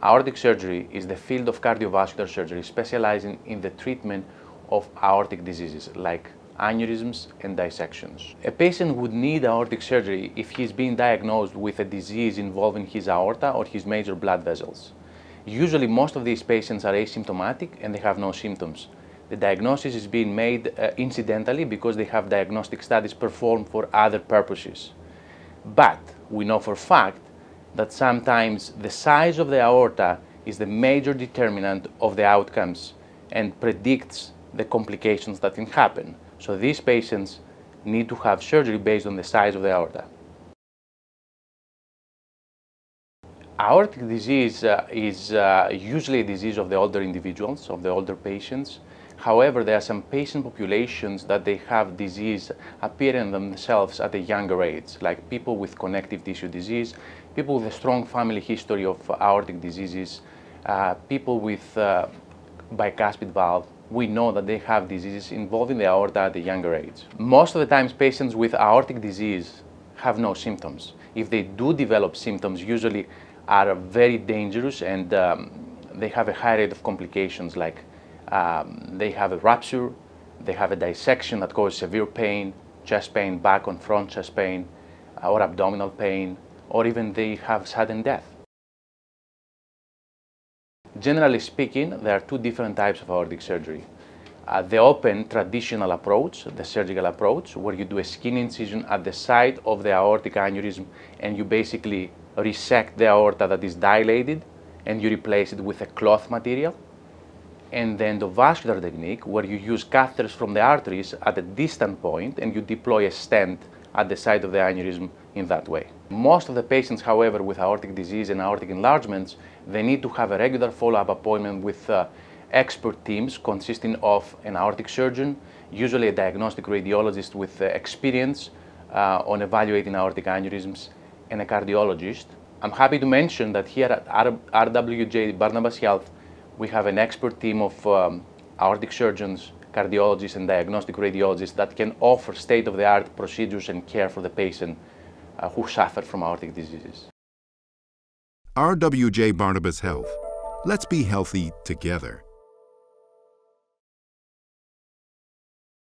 Aortic surgery is the field of cardiovascular surgery specializing in the treatment of aortic diseases like aneurysms and dissections. A patient would need aortic surgery if he's being diagnosed with a disease involving his aorta or his major blood vessels. Usually most of these patients are asymptomatic and they have no symptoms. The diagnosis is being made uh, incidentally because they have diagnostic studies performed for other purposes. But we know for fact that sometimes the size of the aorta is the major determinant of the outcomes and predicts the complications that can happen. So these patients need to have surgery based on the size of the aorta. Aortic disease uh, is uh, usually a disease of the older individuals, of the older patients. However, there are some patient populations that they have disease appearing themselves at a younger age, like people with connective tissue disease, people with a strong family history of aortic diseases, uh, people with uh, bicuspid valve. We know that they have diseases involving the aorta at a younger age. Most of the times, patients with aortic disease have no symptoms. If they do develop symptoms, usually are very dangerous and um, they have a high rate of complications like um, they have a rupture, they have a dissection that causes severe pain, chest pain, back and front chest pain, uh, or abdominal pain, or even they have sudden death. Generally speaking, there are two different types of aortic surgery. Uh, the open traditional approach, the surgical approach, where you do a skin incision at the site of the aortic aneurysm and you basically resect the aorta that is dilated and you replace it with a cloth material and then the endovascular technique where you use catheters from the arteries at a distant point and you deploy a stent at the site of the aneurysm in that way. Most of the patients, however, with aortic disease and aortic enlargements, they need to have a regular follow-up appointment with uh, expert teams consisting of an aortic surgeon, usually a diagnostic radiologist with uh, experience uh, on evaluating aortic aneurysms, and a cardiologist. I'm happy to mention that here at RWJ Barnabas Health, we have an expert team of um, aortic surgeons, cardiologists, and diagnostic radiologists that can offer state-of-the-art procedures and care for the patient uh, who suffer from aortic diseases. RWJ Barnabas Health. Let's be healthy together.